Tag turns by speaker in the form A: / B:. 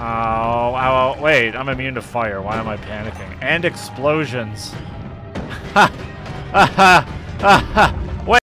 A: Oh, oh, wait, I'm immune to fire. Why am I panicking? And explosions. Ha ha! Ha ha!